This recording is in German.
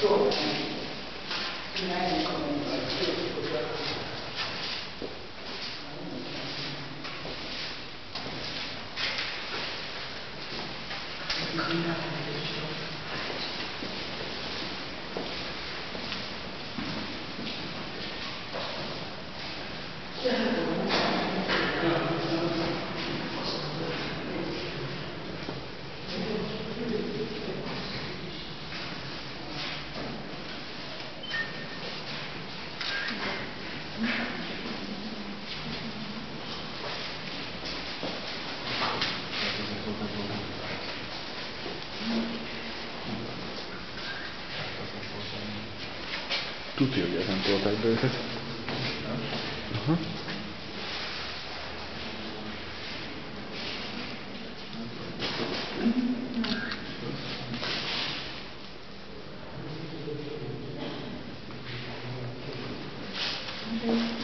做我们应该能够能够。可以。Tuti, hogy ezen tolták be őket. Aha. Thank you.